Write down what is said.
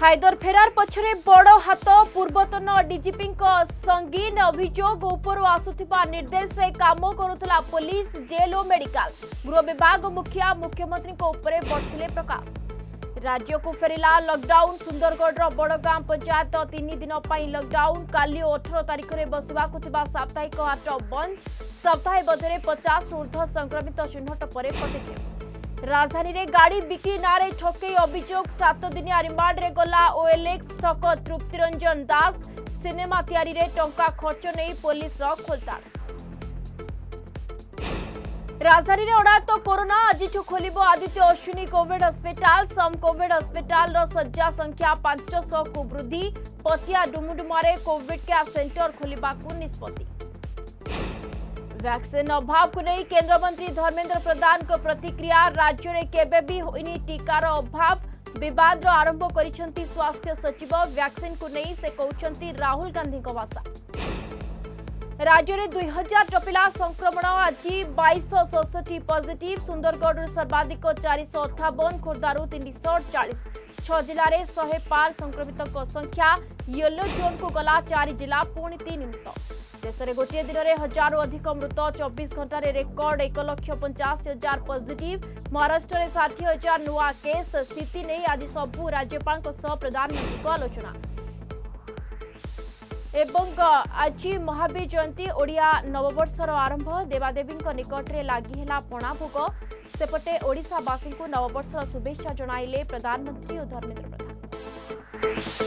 हायदर फेरार पक्ष बड़ हाथ पूर्वतन डीजीपी संगीन अभोग आसुवा निर्देश कम करुला पुलिस जेल और मेडिका गृह विभाग मुखिया मुख्यमंत्री बढ़ते प्रकाश राज्य को फेरला लकडाउन सुंदरगढ़ बड़गाम पंचायत तीन दिन लकडाउन का अठर तारीख में बसवा को साप्ताहिक हाट बंद सप्ताह बधे पचास ऊर्ध संक्रमित चिन्हट पर पदक्षेप ରାଜଧାନୀରେ ଗାଡ଼ି ବିକ୍ରି ନାଁରେ ଠକେଇ ଅଭିଯୋଗ ସାତ ଦିନିଆ ରିମାଣ୍ଡରେ ଗଲା ଓଏଲ୍ଏକ୍ସ ଠକ ତୃପ୍ତି ରଞ୍ଜନ ଦାସ ସିନେମା ତିଆରିରେ ଟଙ୍କା ଖର୍ଚ୍ଚ ନେଇ ପୋଲିସର ଖୋଲତାଡ଼ রাজধানীর অনায়ত্ত করোনা আজিঠু খোলিব আদিত্য অশ্বিনী কোভিড হসপিটাল সম কোভিড হসপিটালর শয্যা সংখ্যা পাঁচশহ কু বৃদ্ধি পতিয়া ডুমুডুমারে কোভিড কেয়ার সেন্টর খোলা নিষ্পতি भैक्सीन अभाव को नहीं केन्द्रमंत्री धर्मेन्द्र प्रधान प्रतिक्रिया राज्य में केवे भी होनी टीकार अभाव बद आरंभ कर स्वास्थ्य सचिव भैक्सीन को नहीं से कहते राहुल गांधी भाषा राज्य में दुई हजार टपिला संक्रमण आज बैश चौष्टि पजिट सुंदरगढ़ सर्वाधिक चार अठावन खोर्धु तीन सौ चालीस छह जिले में शहे पार संक्रमितों संख्या येलो जोन को गला चार जिला पुणि तीन সরে গটিয়া দিনে 1000 অধিক মৃত্যু 24 ঘন্টারে রেকর্ড 150000 পজিটিভ মহারাষ্ট্রে 7000 নয়া কেস স্থিতি nei আদি সবু রাজ্যপালক সহ প্রধানমন্ত্রীক আলোচনা এবং আজি মহাবীর जयंती ওড়িয়া নববর্ষৰ আৰম্ভ দেবাদেবীৰ নিকটৰে লাগি hela পণাভক সেপটে ওড়িশা বাসীকূ নববর্ষৰ শুভেচ্ছা জনায়লে প্রধানমন্ত্রী ধৰ্মেন্দ্র প্ৰধান